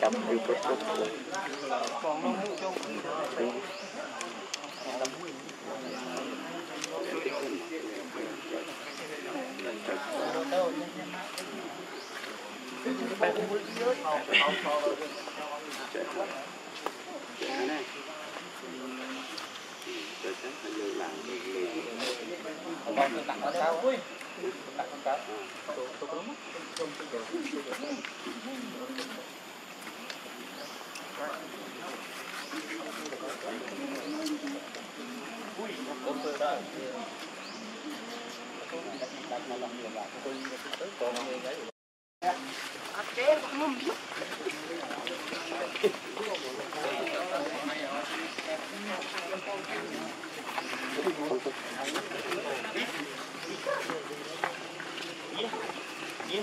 chấm đi bớt bớt bớt Hãy Yeah. Yeah.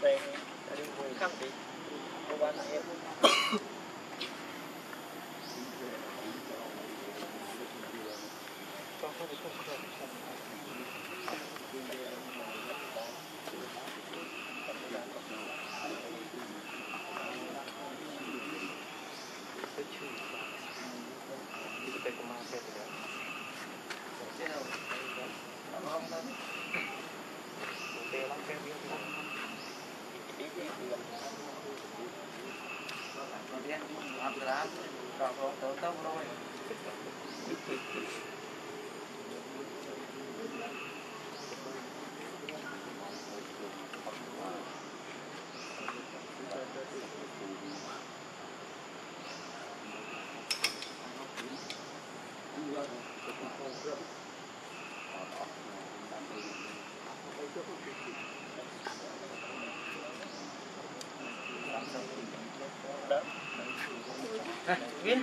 về đi vùng khác đi cô bán em Thank you. Còn có tổ tông thôi Thank you. 来给你。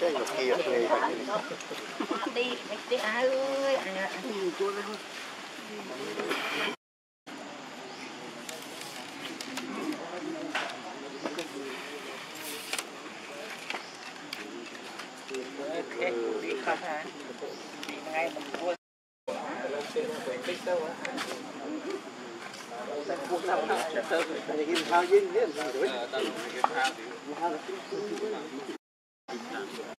chơi một kia này. đi đi à ơi anh ạ ok đi không hả đi ngay mình mua Thank you.